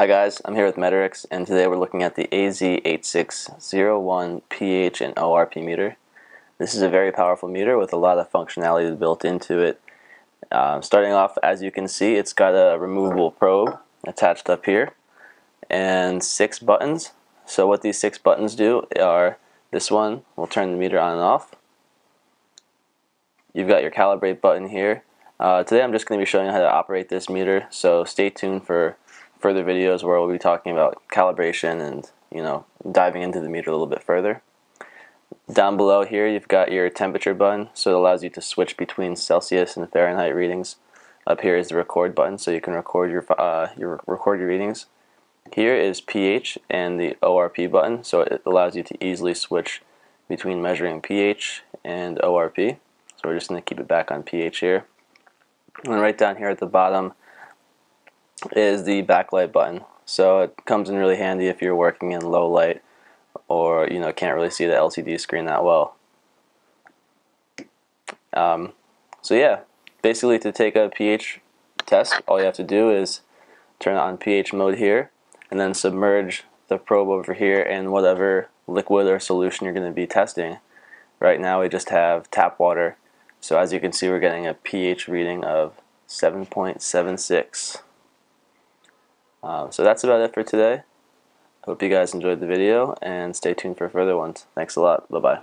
Hi guys, I'm here with Meterics and today we're looking at the AZ8601 pH and ORP meter. This is a very powerful meter with a lot of functionality built into it. Uh, starting off, as you can see, it's got a removable probe attached up here and six buttons. So what these six buttons do are this one will turn the meter on and off. You've got your calibrate button here. Uh, today I'm just going to be showing you how to operate this meter, so stay tuned for further videos where we'll be talking about calibration and you know diving into the meter a little bit further. Down below here you've got your temperature button so it allows you to switch between Celsius and Fahrenheit readings. Up here is the record button so you can record your, uh, your record your readings. Here is pH and the ORP button so it allows you to easily switch between measuring pH and ORP. So we're just going to keep it back on pH here. And right down here at the bottom is the backlight button. So it comes in really handy if you're working in low light or you know can't really see the LCD screen that well. Um, so yeah, basically to take a pH test, all you have to do is turn on pH mode here and then submerge the probe over here in whatever liquid or solution you're going to be testing. Right now we just have tap water. So as you can see we're getting a pH reading of 7.76. Um, so that's about it for today. Hope you guys enjoyed the video and stay tuned for further ones. Thanks a lot. Bye bye.